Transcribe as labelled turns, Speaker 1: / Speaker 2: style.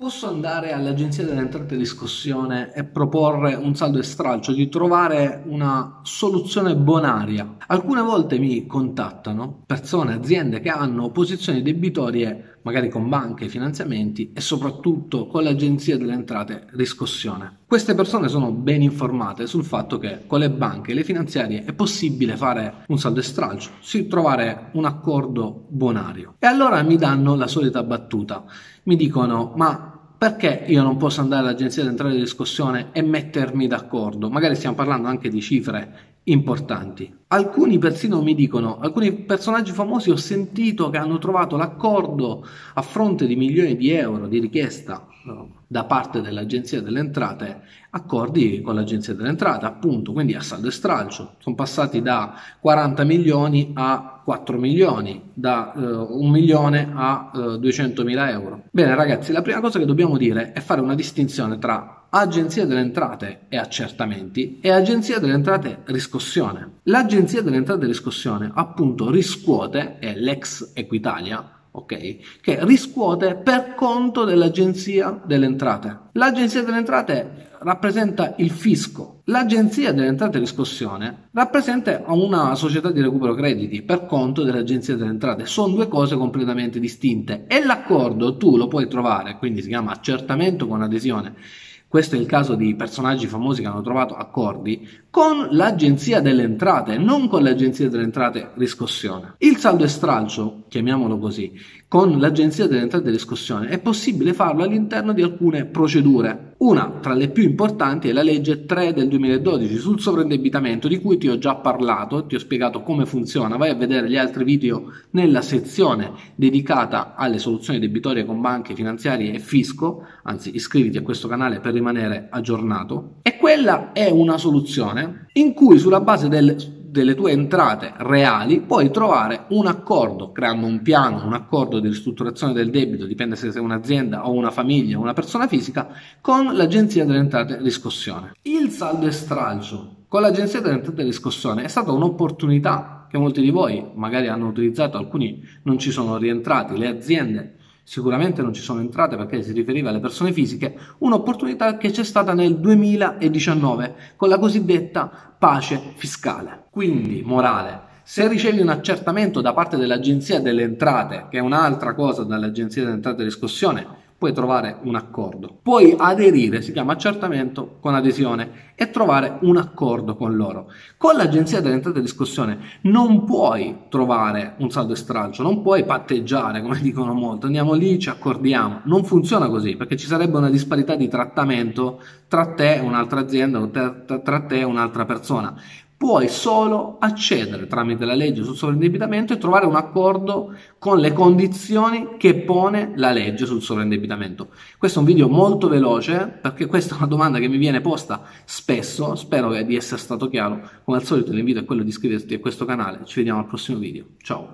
Speaker 1: Posso andare all'Agenzia delle Entrate di Scossione e proporre un saldo e stralcio, di trovare una soluzione bonaria. Alcune volte mi contattano persone, aziende che hanno posizioni debitorie, magari con banche, finanziamenti e soprattutto con l'Agenzia delle Entrate Riscossione. Queste persone sono ben informate sul fatto che con le banche e le finanziarie è possibile fare un saldo e sì, trovare un accordo bonario. E allora mi danno la solita battuta. Mi dicono: Ma perché io non posso andare all'agenzia centrale di riscossione e mettermi d'accordo? Magari stiamo parlando anche di cifre importanti. Alcuni persino mi dicono, alcuni personaggi famosi ho sentito che hanno trovato l'accordo a fronte di milioni di euro di richiesta da parte dell'Agenzia delle Entrate, accordi con l'Agenzia delle Entrate, appunto, quindi a saldo e stralcio. Sono passati da 40 milioni a 4 milioni, da eh, 1 milione a eh, 200 mila euro. Bene ragazzi, la prima cosa che dobbiamo dire è fare una distinzione tra Agenzia delle Entrate e accertamenti e Agenzia delle Entrate riscossione. L'Agenzia delle Entrate riscossione appunto riscuote, è l'ex Equitalia, ok? Che riscuote per conto dell'Agenzia delle Entrate. L'Agenzia delle Entrate rappresenta il fisco. L'Agenzia delle Entrate e Riscossione rappresenta una società di recupero crediti per conto dell'Agenzia delle Entrate. Sono due cose completamente distinte e l'accordo tu lo puoi trovare, quindi si chiama accertamento con adesione questo è il caso di personaggi famosi che hanno trovato accordi con l'agenzia delle entrate, non con l'agenzia delle entrate riscossione. Il saldo e stralcio, chiamiamolo così, con l'agenzia delle entrate e riscossione è possibile farlo all'interno di alcune procedure. Una tra le più importanti è la legge 3 del 2012 sul sovraindebitamento di cui ti ho già parlato, ti ho spiegato come funziona, vai a vedere gli altri video nella sezione dedicata alle soluzioni debitorie con banche, finanziarie e fisco, anzi iscriviti a questo canale per rimanere aggiornato. Quella è una soluzione in cui sulla base del delle tue entrate reali puoi trovare un accordo, creando un piano, un accordo di ristrutturazione del debito, dipende se sei un'azienda o una famiglia o una persona fisica, con l'agenzia delle entrate riscossione. Il saldo e con l'agenzia delle entrate riscossione è stata un'opportunità che molti di voi magari hanno utilizzato, alcuni non ci sono rientrati, le aziende sicuramente non ci sono entrate perché si riferiva alle persone fisiche, un'opportunità che c'è stata nel 2019 con la cosiddetta pace fiscale. Quindi, morale, se ricevi un accertamento da parte dell'Agenzia delle Entrate, che è un'altra cosa dall'Agenzia delle Entrate di riscossione, puoi trovare un accordo. Puoi aderire, si chiama accertamento con adesione, e trovare un accordo con loro. Con l'agenzia delle entrate di discussione non puoi trovare un saldo e non puoi patteggiare, come dicono molto, andiamo lì, ci accordiamo. Non funziona così, perché ci sarebbe una disparità di trattamento tra te e un'altra azienda o tra te e un'altra persona puoi solo accedere tramite la legge sul sovraindebitamento e trovare un accordo con le condizioni che pone la legge sul sovraindebitamento. Questo è un video molto veloce perché questa è una domanda che mi viene posta spesso, spero di essere stato chiaro. Come al solito l'invito è quello di iscriverti a questo canale, ci vediamo al prossimo video. Ciao!